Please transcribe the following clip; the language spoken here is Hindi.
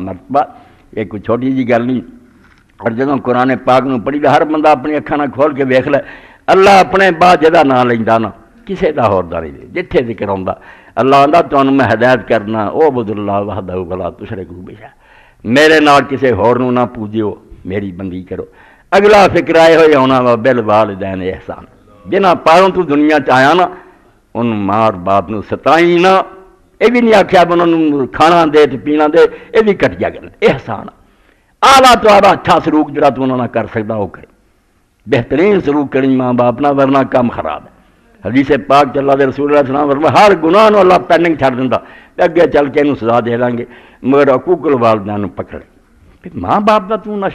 मरतबा एक छोटी जी गल नहीं। और जो कुरने पाक में पढ़ी हर बंदा अपनी अखा ना खोल के वेख लै, अल्लाह अपने बाद जो ना ला किसी का होर दर जिथे ज़िक्र आता अल्लाह आंता तो मैं हदायत करना वह बुदुल्ला वह दला तुशरे गुरु बिशा मेरे ना किसी होर ना पूजो मेरी बंदी करो। अगला फ़िक्र आए हुए आना वा बिल वाल दैन एहसान। जिन्हें पारों तू दुनिया च आया ना, उन मार बाप न सताई ना ਇਹ ਵੀ ਨਹੀਂ ਆਖਿਆ ਵੀ ਉਹਨਾਂ ਨੂੰ ਖਾਣਾ ਦੇ ਤੇ ਪੀਣਾ ਦੇ ਇਹ ਵੀ ਘਟੀਆ ਗੱਲ ihsan ਆਲਾ ਤੋਂ ਆਲਾ ਅੱਛਾ ਸਲੂਕ ਜਿਹੜਾ ਤੂੰ ਉਹਨਾਂ ਨਾਲ ਕਰ ਸਕਦਾ ਉਹ ਕਰੇ बेहतरीन सलूक करें माँ बाप ना वरना कम खराब है हदीस पाक च अल्लाह के रसूल सलाम वरमा हर गुनाह ਨੂੰ ਅੱਲਾਹ ਪੈਂਡਿੰਗ ਛੱਡ ਦਿੰਦਾ ਤੇ ਅੱਗੇ ਚੱਲ ਕੇ ਇਹਨੂੰ ਸਜ਼ਾ ਦੇ ਦਾਂਗੇ ਮਗਰ ਹਕੂਕਲ ਵਾਲਦਾਂ ਨੂੰ ਪਕੜ ਤੇ ਮਾਂ ਬਾਪ ਦਾ ਤੂੰ ਨਾ